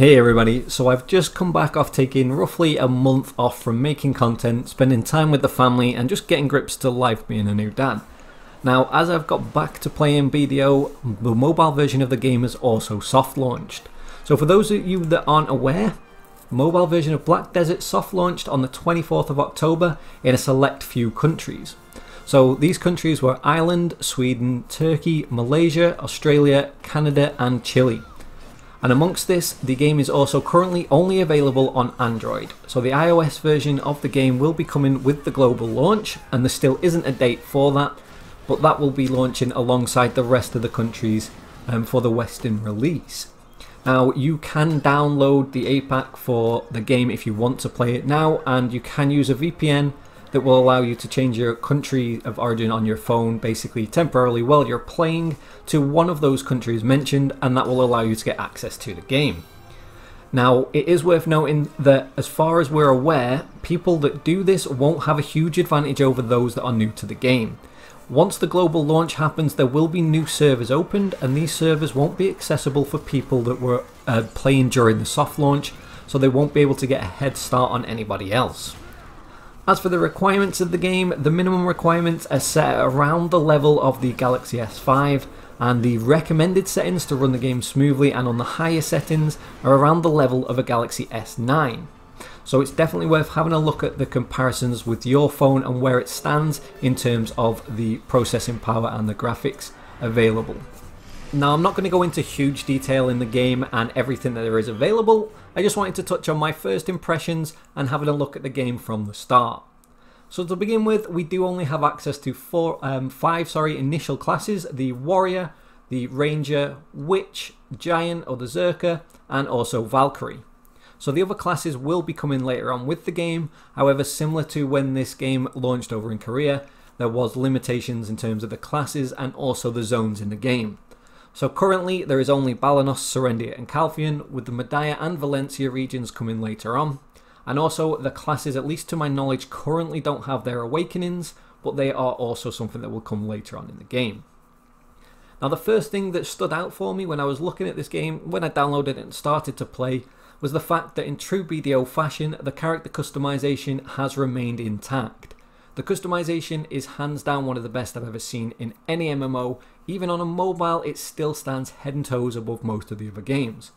Hey everybody, so I've just come back off taking roughly a month off from making content, spending time with the family and just getting grips to life being a new dad. Now, as I've got back to playing BDO, the mobile version of the game is also soft launched. So for those of you that aren't aware, mobile version of Black Desert soft launched on the 24th of October in a select few countries. So these countries were Ireland, Sweden, Turkey, Malaysia, Australia, Canada and Chile. And amongst this, the game is also currently only available on Android. So the iOS version of the game will be coming with the global launch, and there still isn't a date for that, but that will be launching alongside the rest of the countries um, for the Western release. Now, you can download the APK for the game if you want to play it now, and you can use a VPN that will allow you to change your country of origin on your phone basically temporarily while you're playing to one of those countries mentioned, and that will allow you to get access to the game. Now, it is worth noting that as far as we're aware, people that do this won't have a huge advantage over those that are new to the game. Once the global launch happens, there will be new servers opened, and these servers won't be accessible for people that were uh, playing during the soft launch, so they won't be able to get a head start on anybody else. As for the requirements of the game, the minimum requirements are set around the level of the Galaxy S5, and the recommended settings to run the game smoothly and on the higher settings are around the level of a Galaxy S9. So it's definitely worth having a look at the comparisons with your phone and where it stands in terms of the processing power and the graphics available. Now, I'm not going to go into huge detail in the game and everything that there is available. I just wanted to touch on my first impressions and having a look at the game from the start. So to begin with, we do only have access to four, um, five sorry, initial classes, the Warrior, the Ranger, Witch, Giant or the Zerker, and also Valkyrie. So the other classes will be coming later on with the game, however similar to when this game launched over in Korea, there was limitations in terms of the classes and also the zones in the game. So currently there is only Balenos, Serendia and Calpheon, with the Mediah and Valencia regions coming later on. And also the classes, at least to my knowledge, currently don't have their awakenings, but they are also something that will come later on in the game. Now the first thing that stood out for me when I was looking at this game, when I downloaded it and started to play, was the fact that in true BDO fashion, the character customization has remained intact. The customization is hands down one of the best I've ever seen in any MMO. Even on a mobile, it still stands head and toes above most of the other games.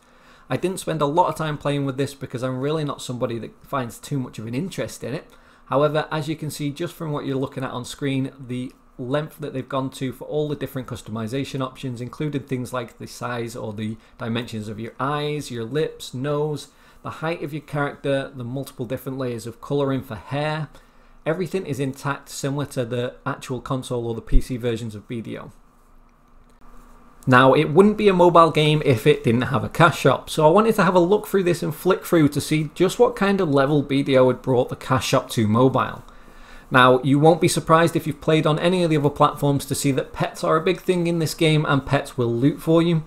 I didn't spend a lot of time playing with this because I'm really not somebody that finds too much of an interest in it. However, as you can see just from what you're looking at on screen, the length that they've gone to for all the different customization options, including things like the size or the dimensions of your eyes, your lips, nose, the height of your character, the multiple different layers of colouring for hair, everything is intact similar to the actual console or the PC versions of BDO. Now, it wouldn't be a mobile game if it didn't have a cash shop, so I wanted to have a look through this and flick through to see just what kind of level BDO had brought the cash shop to mobile. Now, you won't be surprised if you've played on any of the other platforms to see that pets are a big thing in this game and pets will loot for you.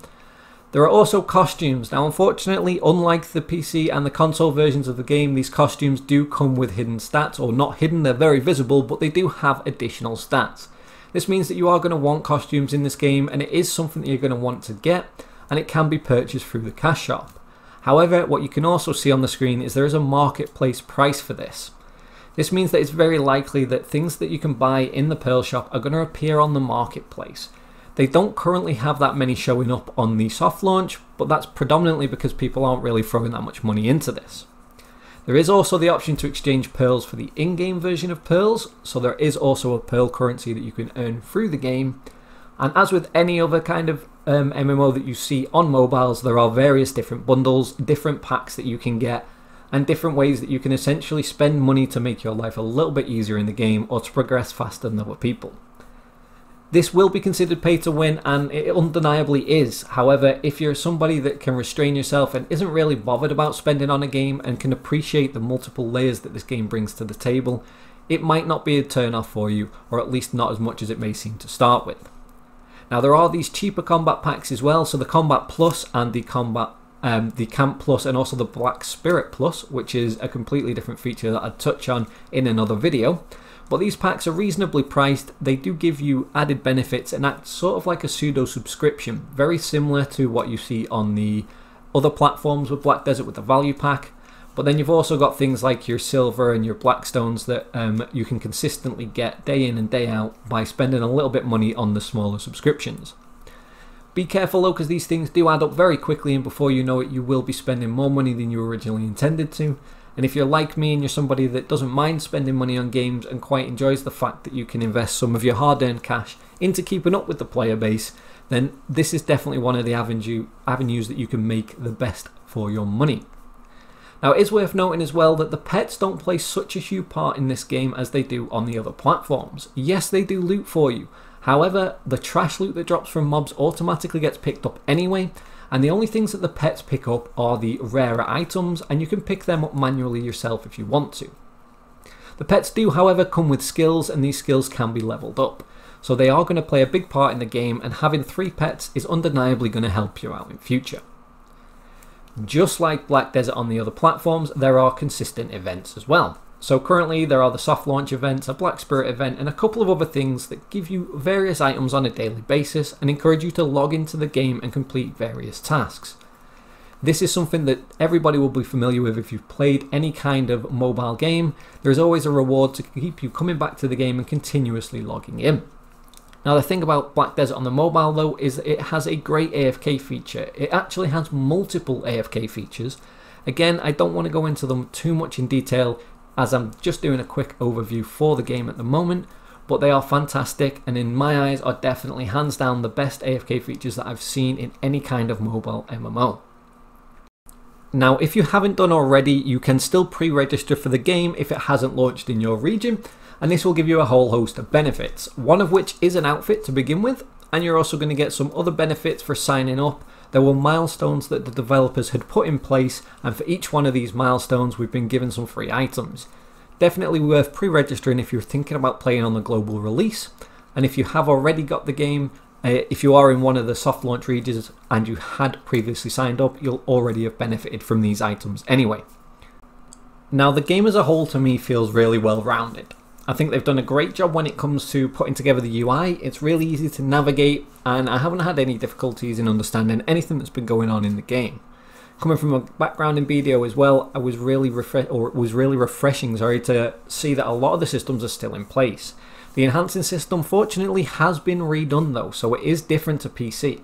There are also costumes. Now, unfortunately, unlike the PC and the console versions of the game, these costumes do come with hidden stats, or not hidden, they're very visible, but they do have additional stats. This means that you are going to want costumes in this game, and it is something that you're going to want to get, and it can be purchased through the cash shop. However, what you can also see on the screen is there is a marketplace price for this. This means that it's very likely that things that you can buy in the Pearl shop are going to appear on the marketplace. They don't currently have that many showing up on the soft launch, but that's predominantly because people aren't really throwing that much money into this. There is also the option to exchange pearls for the in-game version of pearls, so there is also a pearl currency that you can earn through the game. And as with any other kind of um, MMO that you see on mobiles, there are various different bundles, different packs that you can get, and different ways that you can essentially spend money to make your life a little bit easier in the game or to progress faster than other people. This will be considered pay to win, and it undeniably is. However, if you're somebody that can restrain yourself and isn't really bothered about spending on a game and can appreciate the multiple layers that this game brings to the table, it might not be a turn off for you, or at least not as much as it may seem to start with. Now, there are these cheaper combat packs as well, so the Combat Plus and the Combat um, the Camp Plus and also the Black Spirit Plus, which is a completely different feature that I'd touch on in another video. But these packs are reasonably priced, they do give you added benefits and act sort of like a pseudo subscription, very similar to what you see on the other platforms with Black Desert with the value pack. But then you've also got things like your silver and your blackstones that um, you can consistently get day in and day out by spending a little bit money on the smaller subscriptions. Be careful though, because these things do add up very quickly, and before you know it, you will be spending more money than you originally intended to. And if you're like me and you're somebody that doesn't mind spending money on games and quite enjoys the fact that you can invest some of your hard earned cash into keeping up with the player base, then this is definitely one of the avenue, avenues that you can make the best for your money. Now, it is worth noting as well that the pets don't play such a huge part in this game as they do on the other platforms. Yes, they do loot for you. However, the trash loot that drops from mobs automatically gets picked up anyway, and the only things that the pets pick up are the rarer items, and you can pick them up manually yourself if you want to. The pets do, however, come with skills, and these skills can be leveled up. So they are going to play a big part in the game, and having three pets is undeniably going to help you out in future. Just like Black Desert on the other platforms, there are consistent events as well. So currently there are the soft launch events, a Black Spirit event, and a couple of other things that give you various items on a daily basis and encourage you to log into the game and complete various tasks. This is something that everybody will be familiar with if you've played any kind of mobile game. There's always a reward to keep you coming back to the game and continuously logging in. Now the thing about Black Desert on the mobile though is it has a great AFK feature. It actually has multiple AFK features. Again, I don't want to go into them too much in detail as I'm just doing a quick overview for the game at the moment, but they are fantastic and in my eyes are definitely hands down the best AFK features that I've seen in any kind of mobile MMO. Now, if you haven't done already, you can still pre-register for the game if it hasn't launched in your region, and this will give you a whole host of benefits, one of which is an outfit to begin with, and you're also going to get some other benefits for signing up. There were milestones that the developers had put in place, and for each one of these milestones, we've been given some free items. Definitely worth pre registering if you're thinking about playing on the global release, and if you have already got the game, uh, if you are in one of the soft launch regions and you had previously signed up, you'll already have benefited from these items anyway. Now, the game as a whole to me feels really well rounded. I think they've done a great job when it comes to putting together the UI. It's really easy to navigate, and I haven't had any difficulties in understanding anything that's been going on in the game. Coming from a background in BDO as well, I was really refre- or it was really refreshing, sorry, to see that a lot of the systems are still in place. The enhancing system, fortunately, has been redone though, so it is different to PC.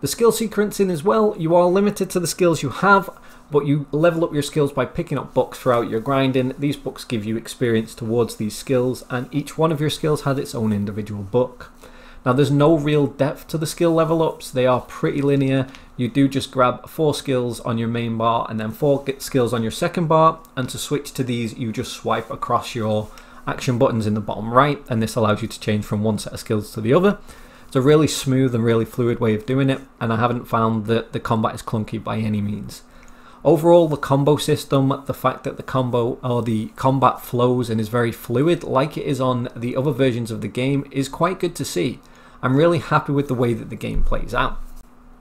The skill sequencing as well, you are limited to the skills you have, but you level up your skills by picking up books throughout your grinding. These books give you experience towards these skills, and each one of your skills has its own individual book. Now, there's no real depth to the skill level ups, they are pretty linear. You do just grab four skills on your main bar and then four skills on your second bar, and to switch to these, you just swipe across your action buttons in the bottom right, and this allows you to change from one set of skills to the other. It's a really smooth and really fluid way of doing it, and I haven't found that the combat is clunky by any means. Overall, the combo system, the fact that the combo or the combat flows and is very fluid, like it is on the other versions of the game, is quite good to see. I'm really happy with the way that the game plays out.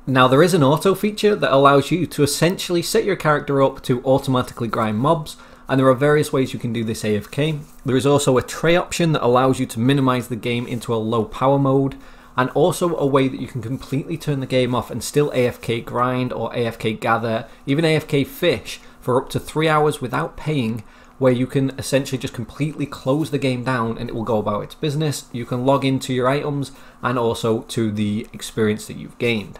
Now, there is an auto feature that allows you to essentially set your character up to automatically grind mobs, and there are various ways you can do this AFK. There is also a tray option that allows you to minimize the game into a low power mode, and also a way that you can completely turn the game off and still AFK grind or AFK gather, even AFK fish for up to three hours without paying, where you can essentially just completely close the game down and it will go about its business. You can log into your items and also to the experience that you've gained.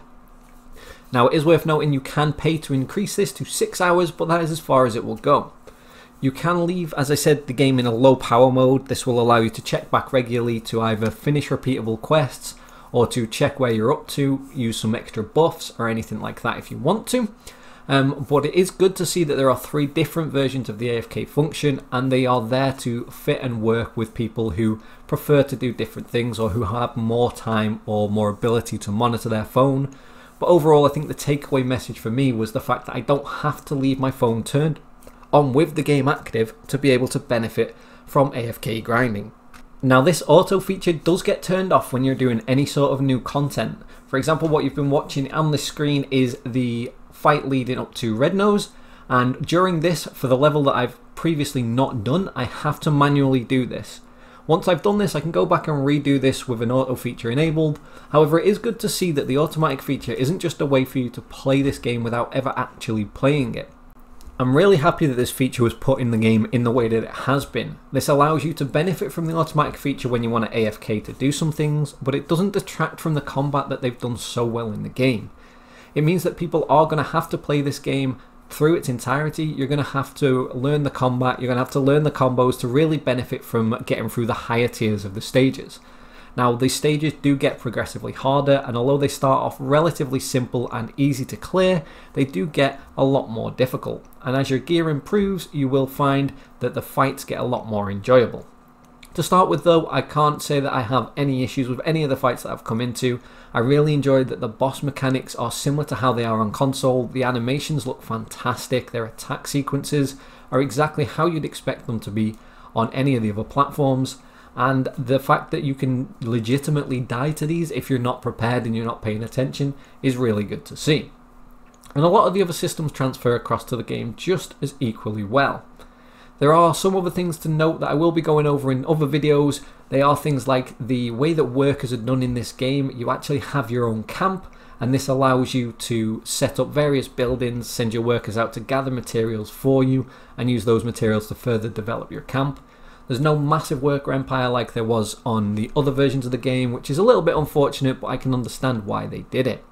Now, it is worth noting you can pay to increase this to six hours, but that is as far as it will go. You can leave, as I said, the game in a low power mode. This will allow you to check back regularly to either finish repeatable quests or to check where you're up to, use some extra buffs or anything like that if you want to. Um, but it is good to see that there are three different versions of the AFK function and they are there to fit and work with people who prefer to do different things or who have more time or more ability to monitor their phone. But overall, I think the takeaway message for me was the fact that I don't have to leave my phone turned on with the game active to be able to benefit from AFK grinding. Now this auto feature does get turned off when you're doing any sort of new content. For example, what you've been watching on the screen is the fight leading up to Red Nose, and during this, for the level that I've previously not done, I have to manually do this. Once I've done this, I can go back and redo this with an auto feature enabled. However, it is good to see that the automatic feature isn't just a way for you to play this game without ever actually playing it. I'm really happy that this feature was put in the game in the way that it has been. This allows you to benefit from the automatic feature when you want to AFK to do some things, but it doesn't detract from the combat that they've done so well in the game. It means that people are going to have to play this game through its entirety. You're going to have to learn the combat, you're going to have to learn the combos to really benefit from getting through the higher tiers of the stages. Now, these stages do get progressively harder, and although they start off relatively simple and easy to clear, they do get a lot more difficult. And as your gear improves, you will find that the fights get a lot more enjoyable. To start with, though, I can't say that I have any issues with any of the fights that I've come into. I really enjoyed that the boss mechanics are similar to how they are on console. The animations look fantastic, their attack sequences are exactly how you'd expect them to be on any of the other platforms. And the fact that you can legitimately die to these if you're not prepared and you're not paying attention is really good to see. And a lot of the other systems transfer across to the game just as equally well. There are some other things to note that I will be going over in other videos. They are things like the way that workers are done in this game. You actually have your own camp, and this allows you to set up various buildings, send your workers out to gather materials for you, and use those materials to further develop your camp. There's no massive worker empire like there was on the other versions of the game, which is a little bit unfortunate, but I can understand why they did it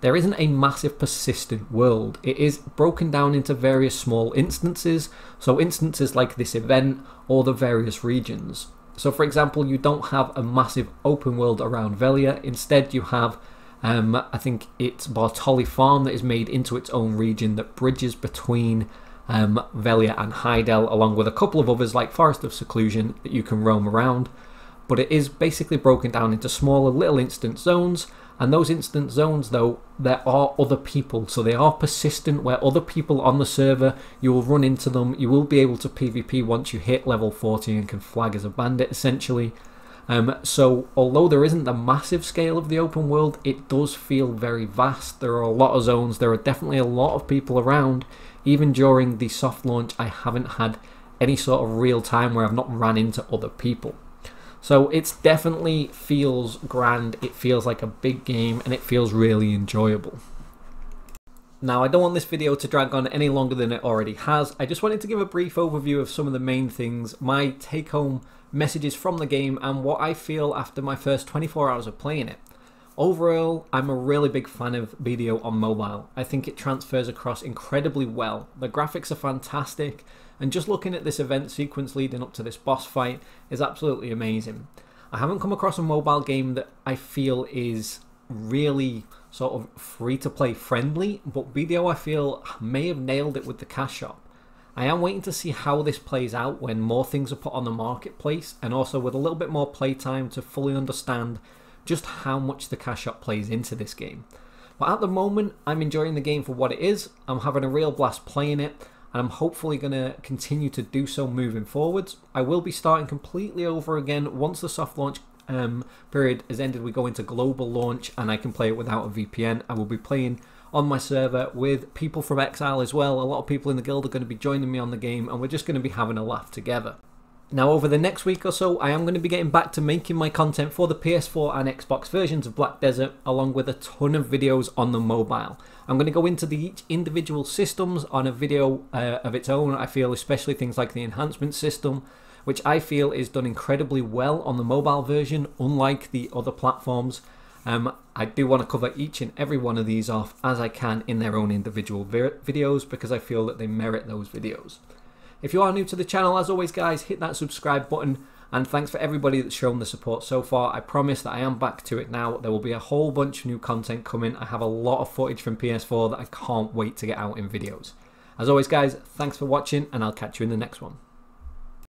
there isn't a massive persistent world. It is broken down into various small instances, so instances like this event or the various regions. So, for example, you don't have a massive open world around Velia, instead, you have um, I think it's Bartali Farm that is made into its own region that bridges between um, Velia and Heidel, along with a couple of others like Forest of Seclusion that you can roam around. But it is basically broken down into smaller little instant zones and those instant zones, though, there are other people, so they are persistent. Where other people on the server, you will run into them. You will be able to PvP once you hit level 40 and can flag as a bandit, essentially. Um, so, although there isn't the massive scale of the open world, it does feel very vast. There are a lot of zones. There are definitely a lot of people around. Even during the soft launch, I haven't had any sort of real time where I've not ran into other people. So it's definitely feels grand, it feels like a big game, and it feels really enjoyable. Now, I don't want this video to drag on any longer than it already has. I just wanted to give a brief overview of some of the main things, my take home messages from the game, and what I feel after my first 24 hours of playing it. Overall, I'm a really big fan of BDO on mobile. I think it transfers across incredibly well. The graphics are fantastic, and just looking at this event sequence leading up to this boss fight is absolutely amazing. I haven't come across a mobile game that I feel is really sort of free to play friendly, but BDO I feel may have nailed it with the cash shop. I am waiting to see how this plays out when more things are put on the marketplace and also with a little bit more playtime to fully understand just how much the cash shop plays into this game. But at the moment, I'm enjoying the game for what it is. I'm having a real blast playing it and I'm hopefully going to continue to do so moving forwards. I will be starting completely over again once the soft launch um, period has ended. We go into global launch and I can play it without a VPN. I will be playing on my server with people from Exile as well. A lot of people in the guild are going to be joining me on the game and we're just going to be having a laugh together. Now, over the next week or so, I am going to be getting back to making my content for the PS4 and Xbox versions of Black Desert, along with a ton of videos on the mobile. I'm going to go into the each individual systems on a video uh, of its own. I feel, especially things like the enhancement system, which I feel is done incredibly well on the mobile version, unlike the other platforms. Um, I do want to cover each and every one of these off as I can in their own individual videos because I feel that they merit those videos. If you are new to the channel, as always, guys, hit that subscribe button. And thanks for everybody that's shown the support so far. I promise that I am back to it now. There will be a whole bunch of new content coming. I have a lot of footage from PS4 that I can't wait to get out in videos. As always, guys, thanks for watching, and I'll catch you in the next one.